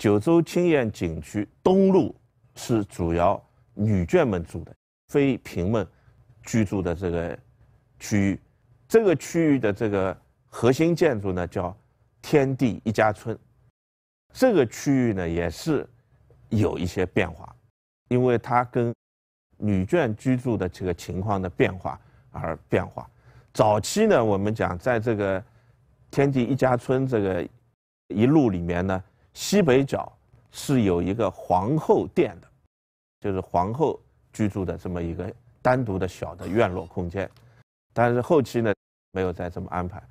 九州青岩景区东路是主要女眷们住的，非平们居住的这个区域。这个区域的这个核心建筑呢，叫天地一家村。这个区域呢，也是有一些变化，因为它跟女眷居住的这个情况的变化而变化。早期呢，我们讲在这个天地一家村这个一路里面呢。西北角是有一个皇后殿的，就是皇后居住的这么一个单独的小的院落空间，但是后期呢没有再这么安排。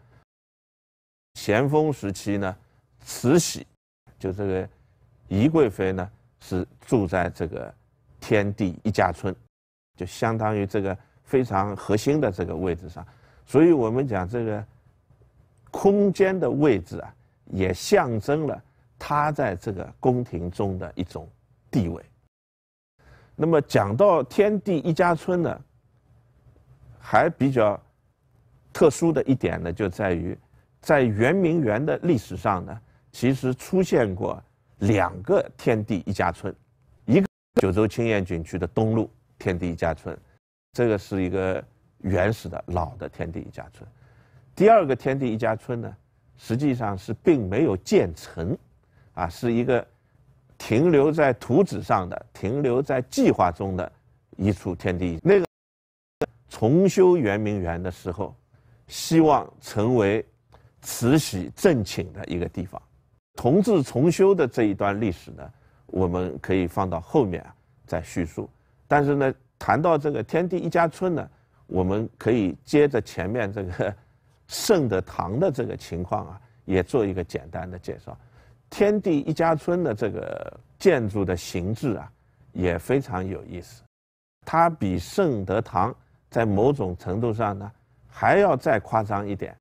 咸丰时期呢，慈禧就这个宜贵妃呢是住在这个天地一家村，就相当于这个非常核心的这个位置上，所以我们讲这个空间的位置啊，也象征了。他在这个宫廷中的一种地位。那么讲到天地一家村呢，还比较特殊的一点呢，就在于在圆明园的历史上呢，其实出现过两个天地一家村，一个九州青燕景区的东路天地一家村，这个是一个原始的老的天地一家村；第二个天地一家村呢，实际上是并没有建成。啊，是一个停留在图纸上的、停留在计划中的一处天地。那个重修圆明园的时候，希望成为慈禧正寝的一个地方。同治重修的这一段历史呢，我们可以放到后面再叙述。但是呢，谈到这个天地一家村呢，我们可以接着前面这个 圣德堂的这个情况啊，也做一个简单的介绍。天地一家村的这个建筑的形制啊，也非常有意思。它比圣德堂在某种程度上呢，还要再夸张一点。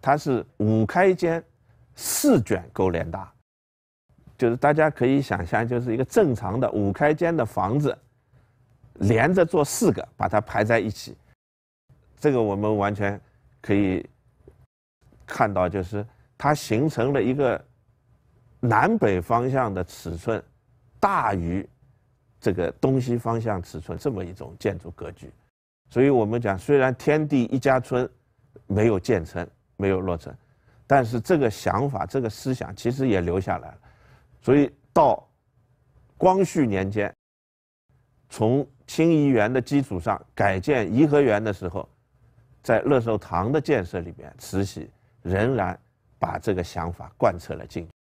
它是五开间，四卷勾连搭，就是大家可以想象，就是一个正常的五开间的房子，连着做四个，把它排在一起。这个我们完全可以看到，就是它形成了一个。南北方向的尺寸大于这个东西方向尺寸这么一种建筑格局，所以我们讲，虽然天地一家村没有建成、没有落成，但是这个想法、这个思想其实也留下来了。所以到光绪年间，从清漪园的基础上改建颐和园的时候，在乐寿堂的建设里面，慈禧仍然把这个想法贯彻了进去。